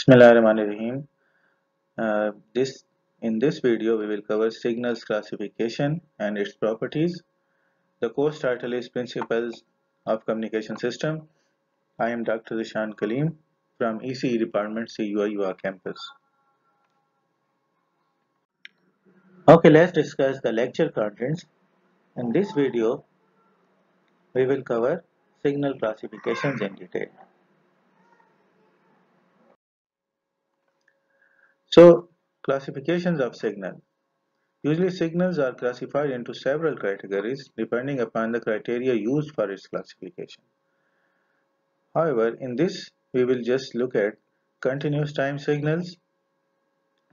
Bismillahirrahmanirrahim. Uh, this in this video we will cover signals classification and its properties. The course title is Principles of Communication System. I am Dr. Zishan Kaleem from ECE Department CUI UA campus. Okay, let's discuss the lecture contents. In this video, we will cover signal classifications in detail. So, classifications of signal. Usually signals are classified into several categories depending upon the criteria used for its classification. However, in this we will just look at continuous time signals.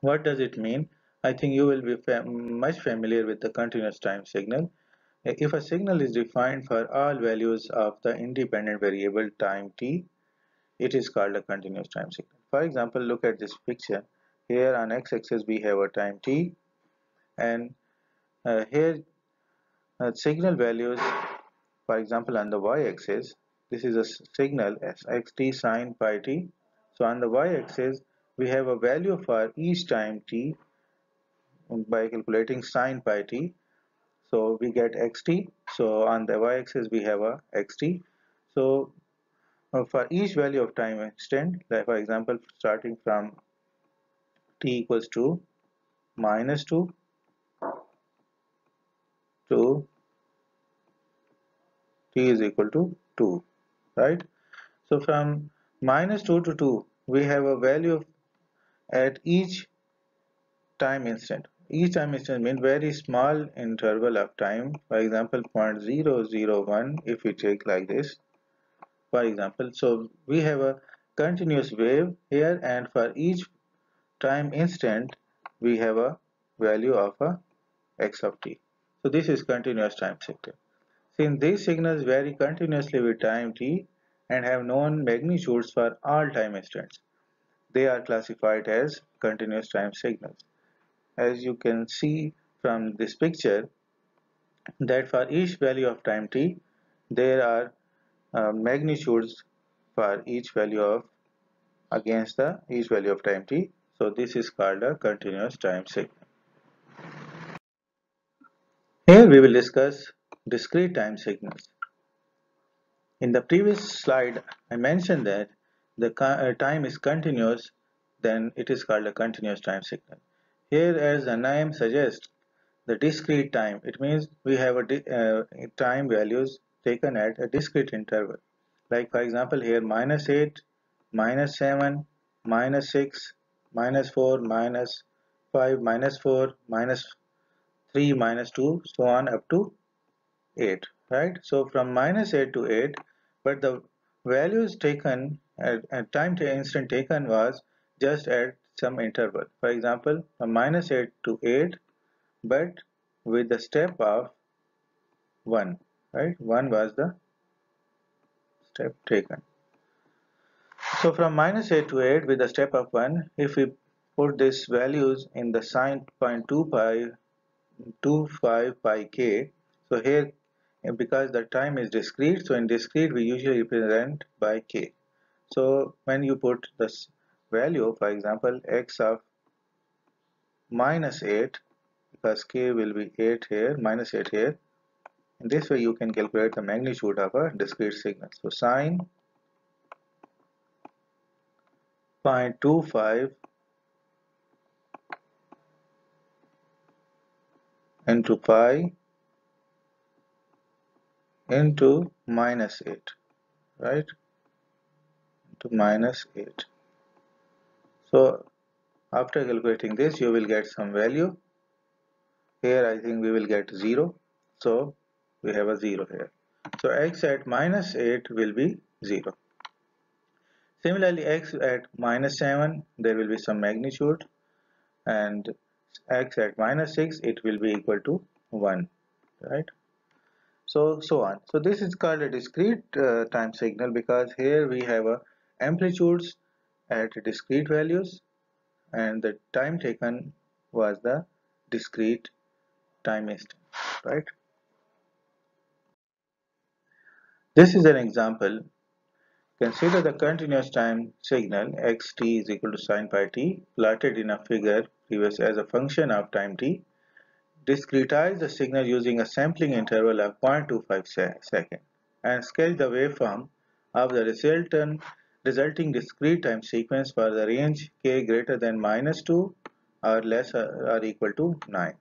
What does it mean? I think you will be fam much familiar with the continuous time signal. If a signal is defined for all values of the independent variable time t, it is called a continuous time signal. For example, look at this picture here on x-axis we have a time t and uh, here uh, signal values for example on the y-axis this is a signal as xt sine pi t. So on the y-axis we have a value for each time t by calculating sine pi t. So we get xt so on the y-axis we have a xt so uh, for each value of time instant like for example starting from t equals to minus 2 to t is equal to 2 right? So from minus 2 to 2 we have a value of at each time instant. Each time instant means very small interval of time. For example 0.001 if we take like this. For example so we have a continuous wave here and for each time instant we have a value of a x of t. So this is continuous time signal since these signals vary continuously with time t and have known magnitudes for all time instants. They are classified as continuous time signals. As you can see from this picture that for each value of time t there are uh, magnitudes for each value of against the each value of time t so this is called a continuous time signal. Here we will discuss discrete time signals. In the previous slide I mentioned that the uh, time is continuous then it is called a continuous time signal. Here as the name suggests the discrete time it means we have a uh, time values taken at a discrete interval like for example here minus 8 minus 7 minus 6 minus 4 minus 5 minus 4 minus 3 minus 2 so on up to 8 right? So from minus 8 to 8 but the values taken at, at time to instant taken was just at some interval. For example from minus 8 to 8 but with the step of 1 right? 1 was the step taken so from minus 8 to 8 with a step of 1, if we put these values in the sine 0.25 25 pi k, so here because the time is discrete, so in discrete we usually represent by k. So when you put this value, for example, x of minus 8, because k will be 8 here, minus 8 here, in this way you can calculate the magnitude of a discrete signal. So sine 0.25 into pi into minus 8 right? To minus 8 so after calculating this you will get some value. Here I think we will get 0 so we have a 0 here. So x at minus 8 will be 0 Similarly, x at minus 7, there will be some magnitude and x at minus 6, it will be equal to 1, right? So, so on. So this is called a discrete uh, time signal because here we have a amplitudes at discrete values and the time taken was the discrete time instant, right? This is an example consider the continuous time signal xt is equal to sine pi t plotted in a figure previous as a function of time t discretize the signal using a sampling interval of 0.25 se second and sketch the waveform of the resultant resulting discrete time sequence for the range k greater than minus 2 or less or equal to 9.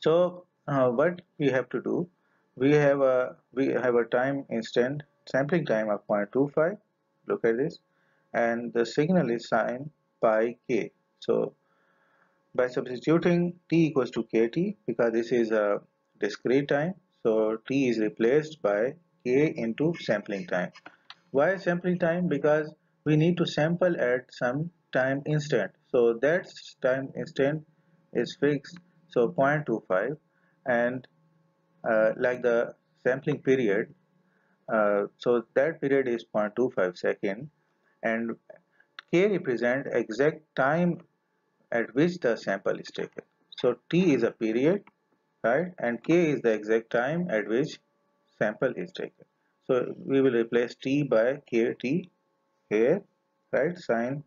So uh, what we have to do, we have a we have a time instant sampling time of 0.25. Look at this, and the signal is sine pi k. So by substituting t equals to kt because this is a discrete time, so t is replaced by k into sampling time why sampling time because we need to sample at some time instant so that time instant is fixed so 0.25 and uh, like the sampling period uh, so that period is 0.25 second. And k represent exact time at which the sample is taken. So t is a period right? And k is the exact time at which sample is taken. So we will replace t by kt here right? Sine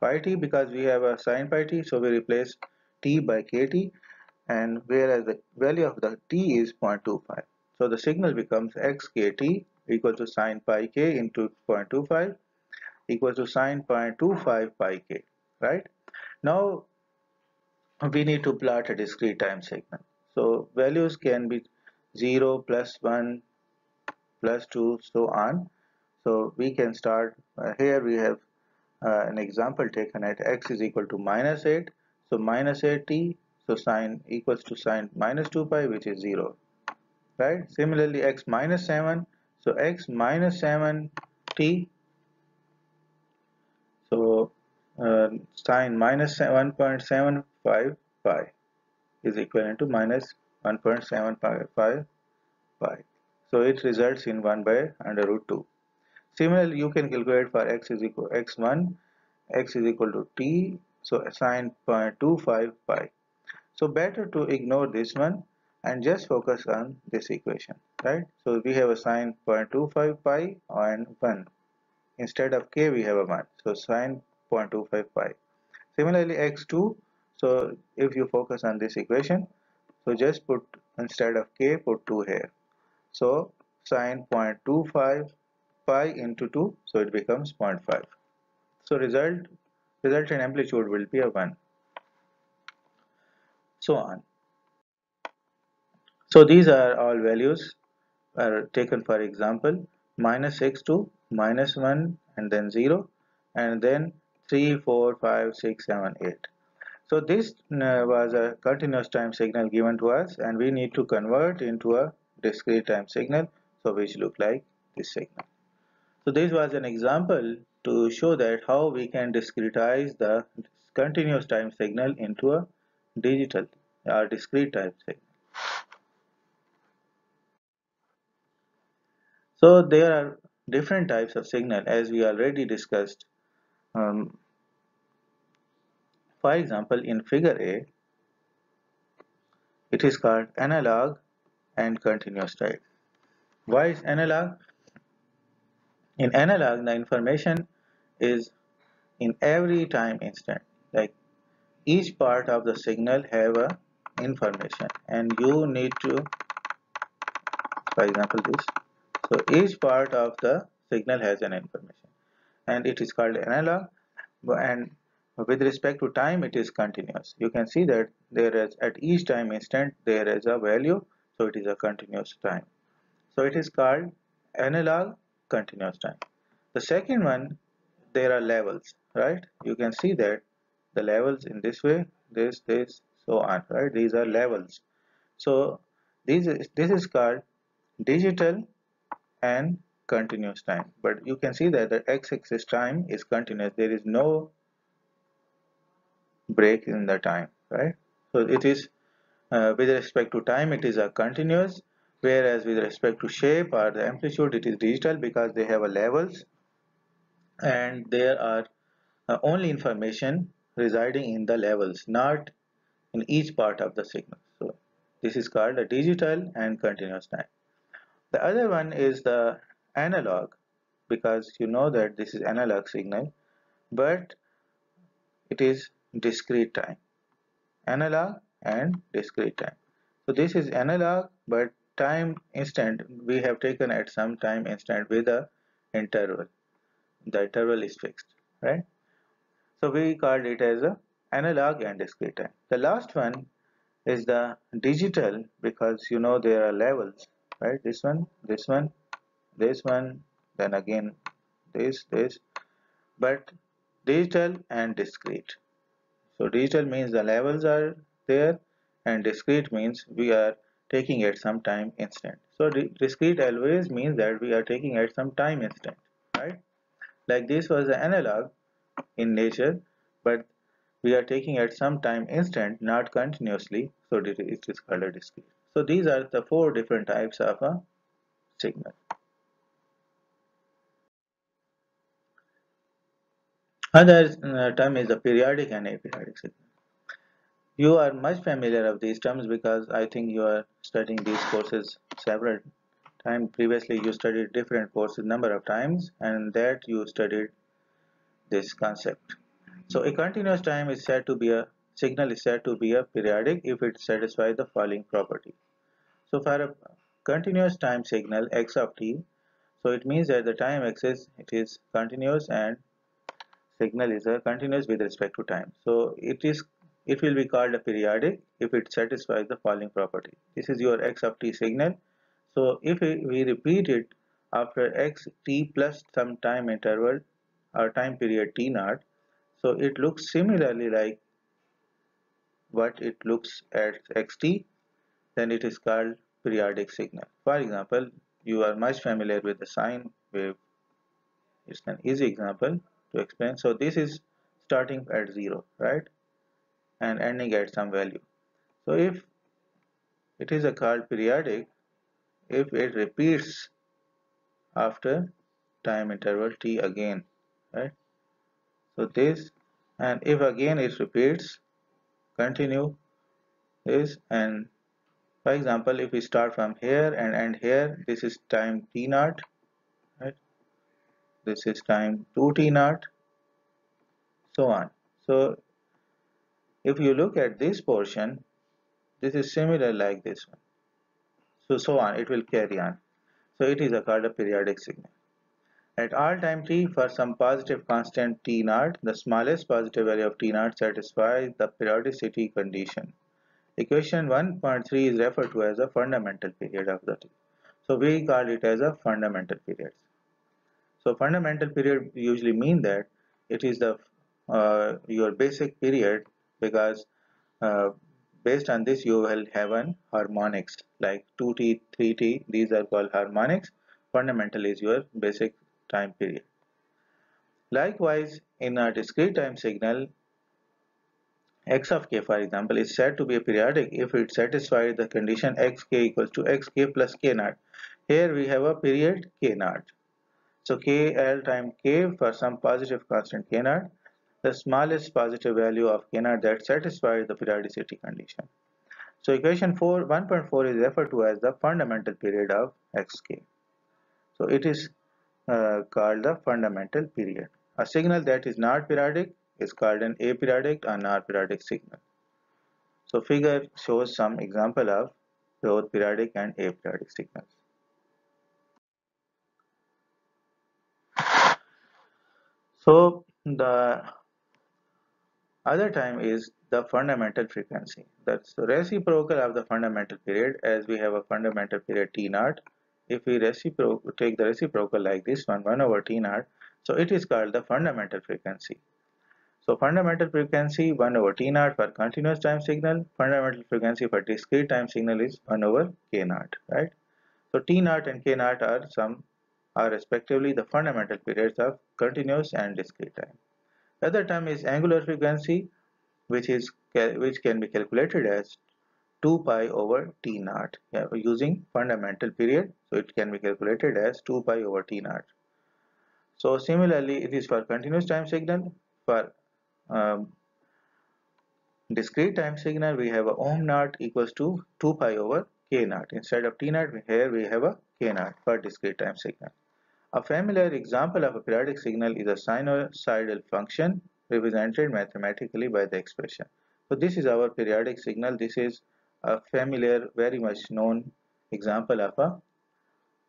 pi t because we have a sine pi t so we replace t by kt and whereas the value of the t is 0.25 so the signal becomes xkt equal to sine pi k into 0.25 equals to sine 0.25 pi k right? Now we need to plot a discrete time segment so values can be 0 plus 1 plus 2 so on. So we can start uh, here we have uh, an example taken at x is equal to minus 8 so minus 8t so sine equals to sine minus 2 pi which is 0 right? Similarly x minus 7 so x minus 7t so uh, sine minus 1.75 pi is equivalent to minus 1.75 pi so it results in 1 by under root 2. Similarly, you can calculate for x is equal x1, x is equal to t, so sine 0.25 pi. So better to ignore this one and just focus on this equation, right? So we have a sine 0.25 pi and 1. Instead of k, we have a 1. So sine 0.25 pi. Similarly, x2, so if you focus on this equation, so just put instead of k, put 2 here. So sine 0.25 pi into 2 so it becomes 0.5. So result result resultant amplitude will be a 1. So on. So these are all values are taken for example minus x to minus 1 and then 0 and then 3, 4, 5, 6, 7, 8. So this uh, was a continuous time signal given to us and we need to convert into a discrete time signal. So which look like this signal. So this was an example to show that how we can discretize the continuous time signal into a digital or discrete time signal so there are different types of signal as we already discussed um, for example in figure A it is called analog and continuous type. Why is analog? In analog, the information is in every time instant. Like each part of the signal have a information and you need to, for example, this. So each part of the signal has an information and it is called analog. And with respect to time it is continuous. You can see that there is at each time instant there is a value so it is a continuous time. So it is called analog continuous time. The second one there are levels right? You can see that the levels in this way this this so on right? These are levels. So this is this is called digital and continuous time. But you can see that the x-axis time is continuous. There is no break in the time right? So it is uh, with respect to time it is a continuous whereas with respect to shape or the amplitude it is digital because they have a levels and there are uh, only information residing in the levels not in each part of the signal. So this is called a digital and continuous time the other one is the analog because you know that this is analog signal but it is discrete time. Analog and discrete time. So this is analog but time instant we have taken at some time instant with a interval. The interval is fixed right? So we called it as a analog and discrete time. The last one is the digital because you know there are levels right? This one this one this one then again this this. But digital and discrete. So digital means the levels are there and discrete means we are taking at some time instant. So discrete always means that we are taking at some time instant right? Like this was the analog in nature but we are taking at some time instant not continuously. So it is called a discrete so these are the four different types of a signal. Other uh, term is the periodic and aperiodic signal. You are much familiar of these terms because I think you are studying these courses several times. Previously you studied different courses number of times and that you studied this concept. So a continuous time is said to be a signal is said to be a periodic if it satisfies the following property. So for a continuous time signal x of t, so it means that the time axis it is continuous and signal is a continuous with respect to time. So it is it will be called a periodic if it satisfies the following property. This is your x of t signal. So if we repeat it after x t plus some time interval or time period t naught, so it looks similarly like what it looks at xt then it is called periodic signal. For example you are much familiar with the sine wave. It's an easy example to explain. So this is starting at zero right? And ending at some value. So if it is a called periodic if it repeats after time interval t again right? So this and if again it repeats continue this and for example if we start from here and end here this is time t naught right? This is time 2 t naught so on. So if you look at this portion this is similar like this one. So so on it will carry on. So it is a called a periodic signal. At all time t for some positive constant t naught, the smallest positive value of t naught satisfies the periodicity condition. Equation 1.3 is referred to as a fundamental period of the t. So we call it as a fundamental period. So fundamental period usually mean that it is the uh, your basic period because uh, based on this you will have an harmonics like 2t 3t these are called harmonics fundamental is your basic time period. Likewise, in a discrete time signal, x of k for example is said to be periodic if it satisfies the condition xk equals to xk plus k naught. Here we have a period k naught. So kl time k for some positive constant k naught, the smallest positive value of k naught that satisfies the periodicity condition. So equation 4 1.4 is referred to as the fundamental period of xk. So it is uh, called the fundamental period. A signal that is not periodic is called an aperiodic or non-periodic signal. So figure shows some example of both periodic and aperiodic signals. So the other time is the fundamental frequency. That's the reciprocal of the fundamental period as we have a fundamental period T naught if we take the reciprocal like this one 1 over t naught so it is called the fundamental frequency so fundamental frequency 1 over t naught for continuous time signal fundamental frequency for discrete time signal is 1 over k naught right? So t naught and k naught are some are respectively the fundamental periods of continuous and discrete time. The other term is angular frequency which is which can be calculated as 2 pi over t naught yeah, using fundamental period. So it can be calculated as 2 pi over t naught. So similarly it is for continuous time signal for um, discrete time signal we have a ohm naught equals to 2 pi over k naught instead of t naught here we have a k naught for discrete time signal A familiar example of a periodic signal is a sinusoidal function represented mathematically by the expression. So this is our periodic signal. This is a familiar, very much known example of a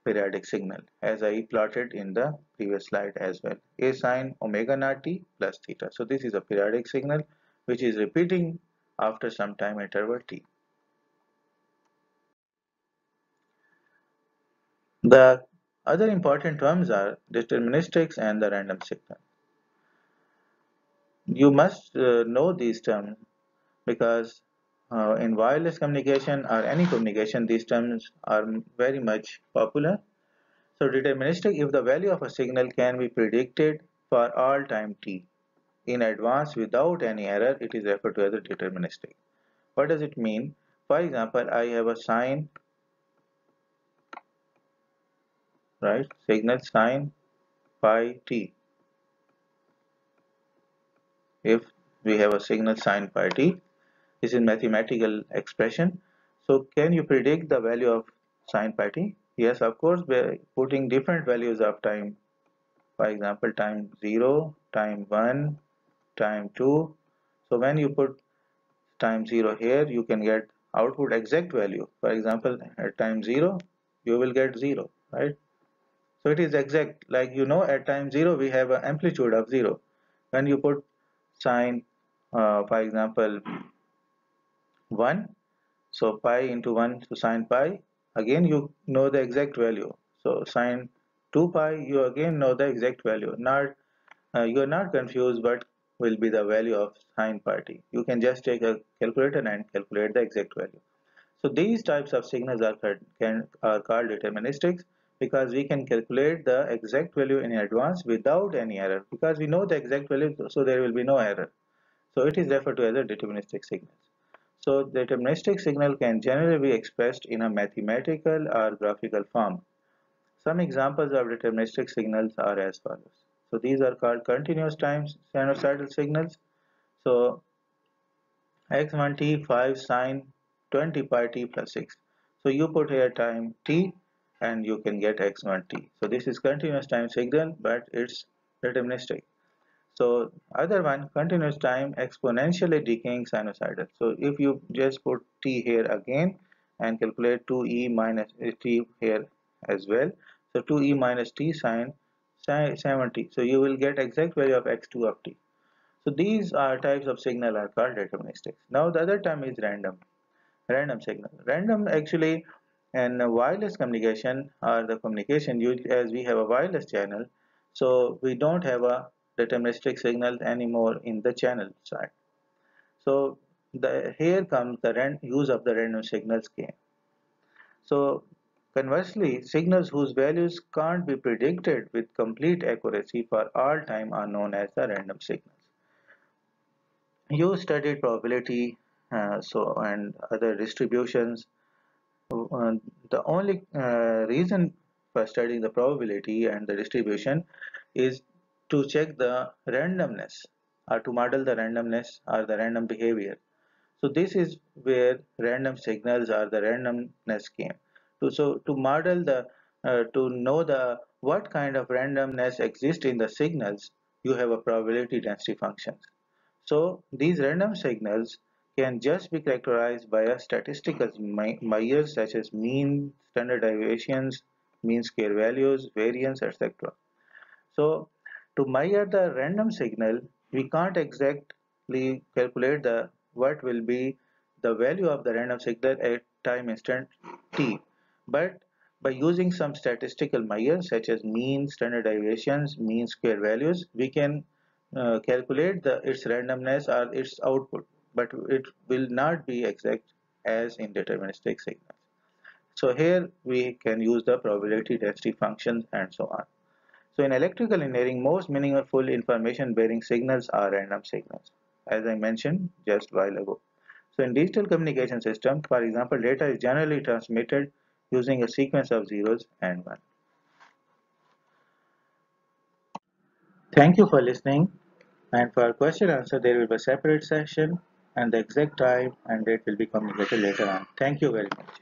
periodic signal as I plotted in the previous slide as well. A sine omega naught t plus theta. So this is a periodic signal which is repeating after some time interval t. The other important terms are deterministics and the random signal. You must uh, know these terms because uh, in wireless communication or any communication these terms are very much popular. So deterministic if the value of a signal can be predicted for all time t in advance without any error it is referred to as a deterministic. What does it mean? For example, I have a sine right signal sine pi t if we have a signal sine pi t is mathematical expression. So can you predict the value of sine pi t? Yes of course we're putting different values of time. For example time 0 time 1 time 2 so when you put time 0 here you can get output exact value. For example at time 0 you will get 0 right? So it is exact. Like you know at time 0 we have an amplitude of 0 when you put sine uh, for example 1 so pi into 1 to sine pi. Again you know the exact value. So sine 2 pi you again know the exact value. Not uh, you are not confused but will be the value of sine pi you can just take a calculator and calculate the exact value. So these types of signals are, can, are called deterministics because we can calculate the exact value in advance without any error. Because we know the exact value so there will be no error. So it is referred to as a deterministic signal so the deterministic signal can generally be expressed in a mathematical or graphical form. Some examples of deterministic signals are as follows. So these are called continuous time sinusoidal signals. So x1 t 5 sine 20 pi t plus 6. So you put here time t and you can get x1 t. So this is continuous time signal but it's deterministic. So other one continuous time exponentially decaying sinusoidal. So if you just put t here again and calculate 2e minus t here as well. So 2e minus t sine 70. So you will get exact value of x2 of t. So these are types of signal are called deterministic. Now the other term is random. Random signal. Random actually in wireless communication or the communication used as we have a wireless channel. So we don't have a deterministic signals anymore in the channel side. So the here comes the use of the random signal scheme. So conversely, signals whose values can't be predicted with complete accuracy for all time are known as the random signals. You studied probability uh, so and other distributions. Uh, the only uh, reason for studying the probability and the distribution is to check the randomness or to model the randomness or the random behavior. So this is where random signals or the randomness came. To, so to model the, uh, to know the what kind of randomness exists in the signals, you have a probability density functions. So these random signals can just be characterized by a statistical measures such as mean, standard deviations, mean square values, variance, etc. So to measure the random signal, we can't exactly calculate the what will be the value of the random signal at time instant t. But by using some statistical measures such as mean, standard deviations, mean square values, we can uh, calculate the its randomness or its output, but it will not be exact as in deterministic signals. So here we can use the probability density functions and so on. So in electrical engineering, most meaningful information bearing signals are random signals, as I mentioned just while ago. So in digital communication system, for example, data is generally transmitted using a sequence of zeros and one. Thank you for listening and for question answer there will be a separate session and the exact time and date will be communicated later on. Thank you very much.